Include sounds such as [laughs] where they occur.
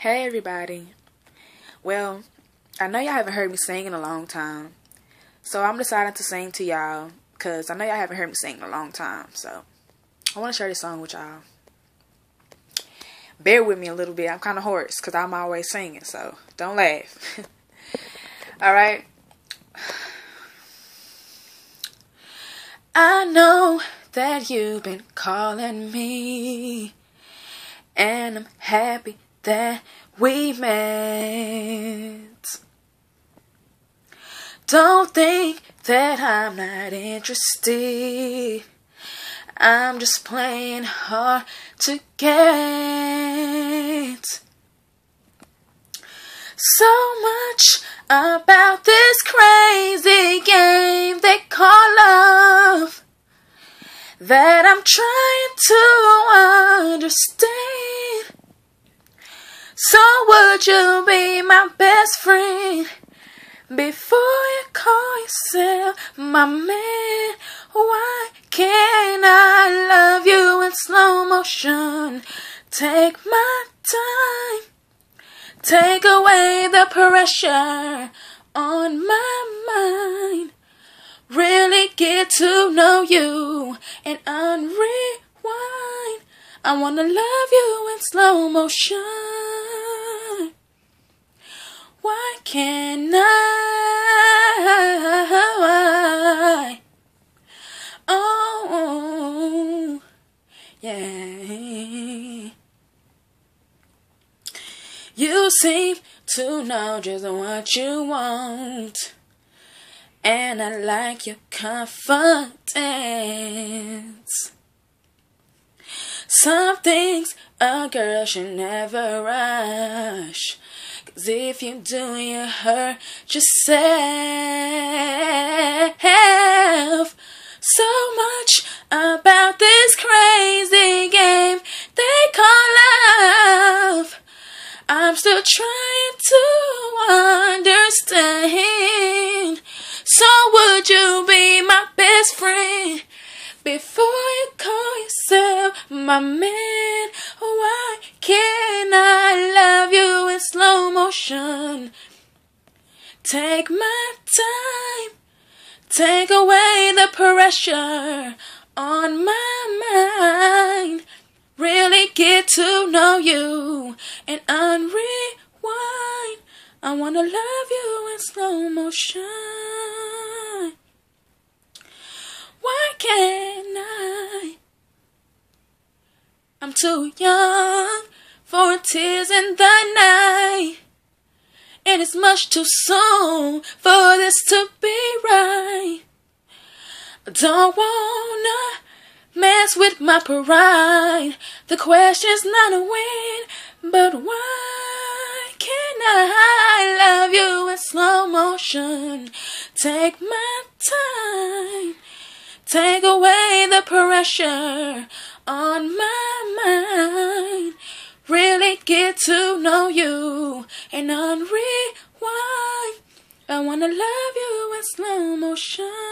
Hey everybody. Well, I know y'all haven't heard me sing in a long time. So I'm deciding to sing to y'all because I know y'all haven't heard me sing in a long time. So I want to share this song with y'all. Bear with me a little bit. I'm kind of hoarse because I'm always singing. So don't laugh. [laughs] Alright. I know that you've been calling me. And I'm happy that we met. Don't think that I'm not interested. I'm just playing hard to get. So much about this crazy game they call love that I'm trying to understand. So would you be my best friend before you call yourself my man? Why can't I love you in slow motion? Take my time, take away the pressure on my mind. Really get to know you and unrewind. I wanna love you in slow motion. Why can't I? Oh, yeah. You seem to know just what you want. And I like your confidence. Some things a girl should never rush. Cause if you do, you hurt yourself. So much about this crazy game they call love. I'm still trying to understand. So would you be my best friend before you call yourself my man? Motion? Take my time, take away the pressure on my mind. Really get to know you and unrewind. I wanna love you in slow motion. Why can't I? I'm too young for tears in the night. And it's much too soon for this to be right. I don't wanna mess with my pride. The question's not a win, but why can't I love you in slow motion? Take my time, take away the pressure on my mind. Really get to know you and unrewind. I wanna love you in slow motion.